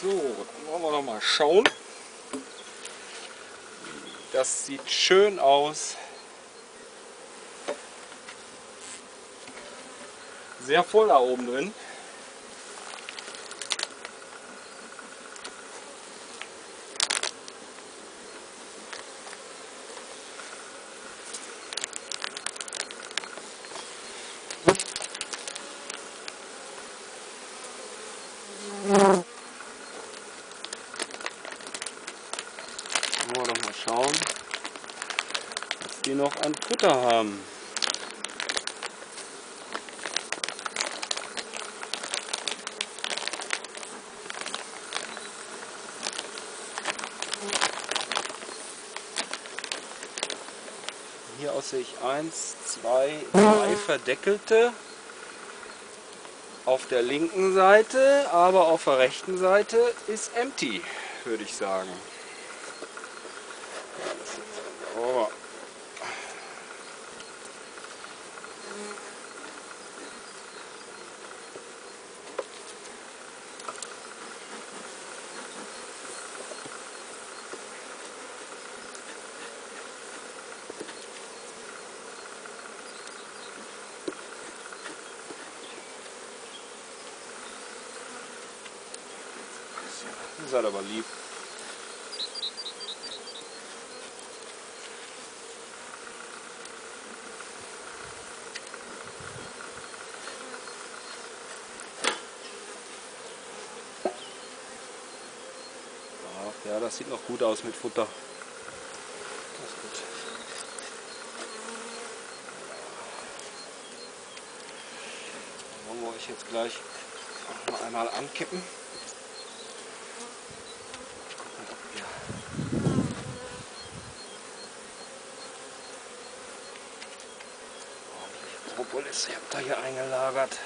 So, dann wollen wir noch mal schauen. Das sieht schön aus. Sehr voll da oben drin. Wollen wir doch mal schauen, was die noch an Futter haben. Hier sehe ich eins, zwei, drei verdeckelte auf der linken Seite, aber auf der rechten Seite ist empty, würde ich sagen. Ihr seid aber lieb. Ja, das sieht noch gut aus mit Futter. Wollen wir euch jetzt gleich noch mal einmal ankippen. Ordentlich Propolis habt ihr hier eingelagert.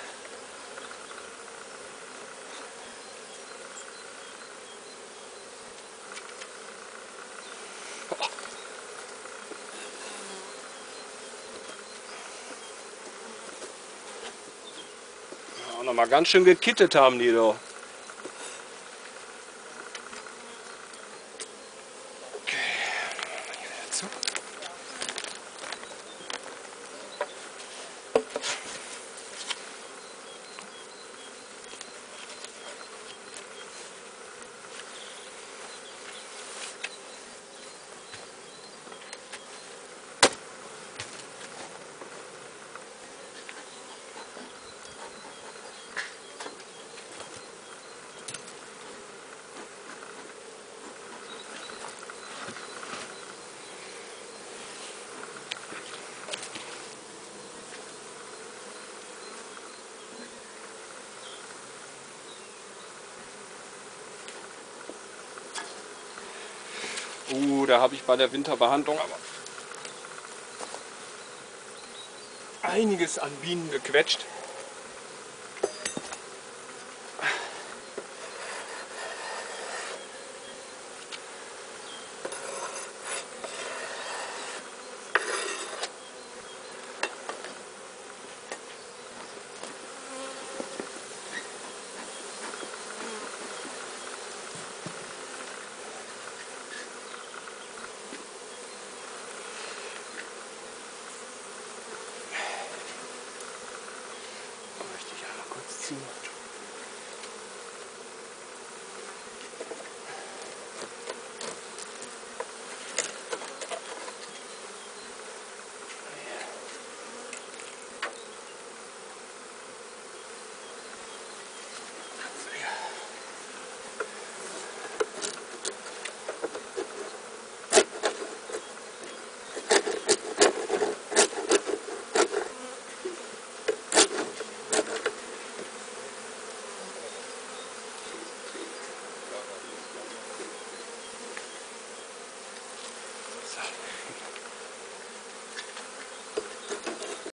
Auch noch mal ganz schön gekittet haben die doch. Okay, Uh, da habe ich bei der Winterbehandlung aber einiges an Bienen gequetscht. Einmal